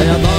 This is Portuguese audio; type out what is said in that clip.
É a